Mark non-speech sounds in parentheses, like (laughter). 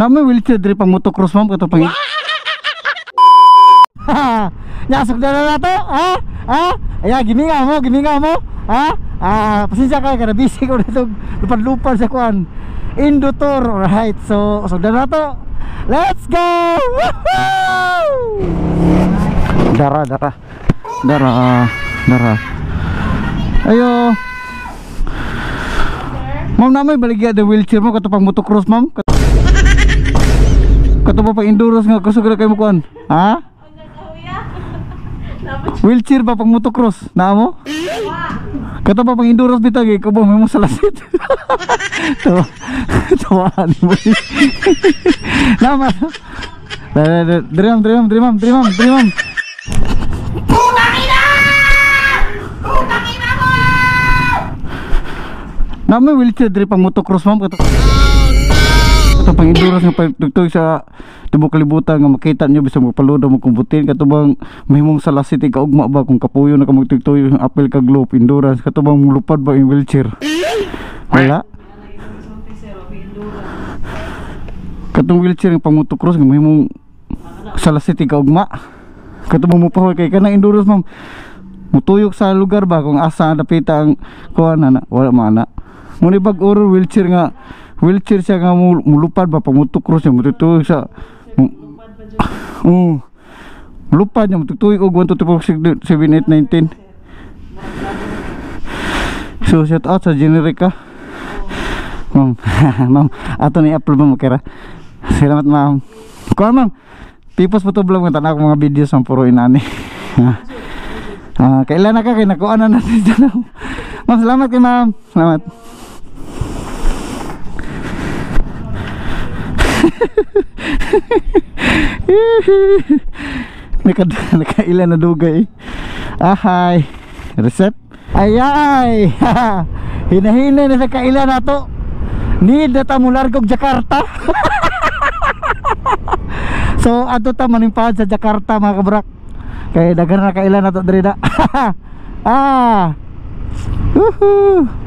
Na may wheelchair diri pang motocross ma'am kato pang Nyasok na na nato, ha? Ha? Aya, gininga mo, gininga mo, ha? Ah, pasensya ka kada busy ko nito lupad-lupad sa kuan. Indutor, alright. So, so na nato. Let's go! Woohoo! Dara, dara. Dara, dara. Ayo. Ma'am namoy baligya the wheelchair mo kato pang motocross ma'am. Kat- Kato pa pang endurance nga kusog na kayo mo kuan. Ha? Wheelchair ba pang motocross? Na mo? Kato pa pang endurance bitag eh, kubong mo sa lasit. Tawa. Tawaan mo. Nama. Dream, dream, dream, dream, dream. Na may wheelchair diri pang motocross ma'am kato. Kato pang endurance nga pagtugtog sa tibok kalibutan nga makita niyo bisag magpaludo mo kumbutin kato bang mahimong sa last city kaugma ba kung kapuyo na ka magtugtog yung apel ka globe endurance kato bang lupad ba yung wheelchair. Wala. Katong wheelchair nga pang motocross nga mahimong sa last city kaugma. Kato bang mupahoy kay kanang endurance ma'am. Mutuyok sa lugar ba kung asa napita ang kuha na, na wala mana. Muni bag oro wheelchair nga wheelchair siya nga mul- mulupad ba pag motocross siya sa Oo. Mulupad niya mututuyok og 1 2 3 4 5 6 7 8 9 10. So shout out sa generic ka. Ma'am, (laughs) ma'am, ato ni upload mo kira. Salamat ma'am. Kuha ma'am. Tipos po to vlog nga tanak mga videos ang puro inani. (laughs) Ah, kailan na ka kay nakuha na natin dyan. Ma'am, salamat kay ma'am. Salamat. (laughs) Naka, nakailan na dugay. Ahay. Reset. Ay ay. (laughs) Hinahinay na sa kailan na to. Need na ta mo largog Jakarta. (laughs) so ato ta manimpahad sa Jakarta mga kabrak. Kaya daghan na kailan na to diri da. ah. Woohoo.